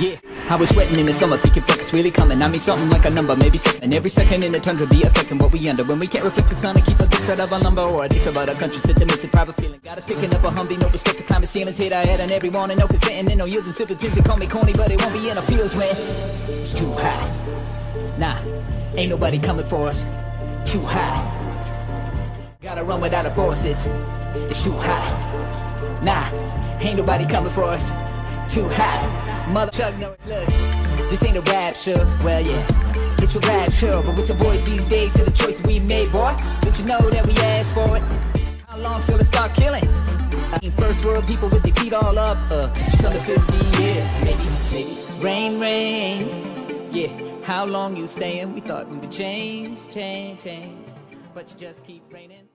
Yeah, I was sweating in the summer, thinking fuck it's really coming. I mean something like a number, maybe something. Every second in the tundra be affecting what we under. When we can't reflect the sun and keep our dicks out of our lumber, or our dicks about our country, sentiments and private feeling. Got us picking up a Humvee, no respect to climate ceilings. Hit our head on every morning, no consenting, and no yielding sympathies. They call me corny, but it won't be in our fields when it's too high. Nah, ain't nobody coming for us. Too high. Gotta run without our forces. It's too high. Nah, ain't nobody coming for us. Too high. Mother Chuck Norris, look. This ain't a rap show. Well, yeah. It's a rap show, but with a voice these days to the choice we made, boy? Don't you know that we asked for it? How long till it start killing? I mean, first world people with their feet all up, uh, just under 50 years, maybe, maybe. Rain, rain, yeah. How long you staying? We thought we would change, change, change, but you just keep raining.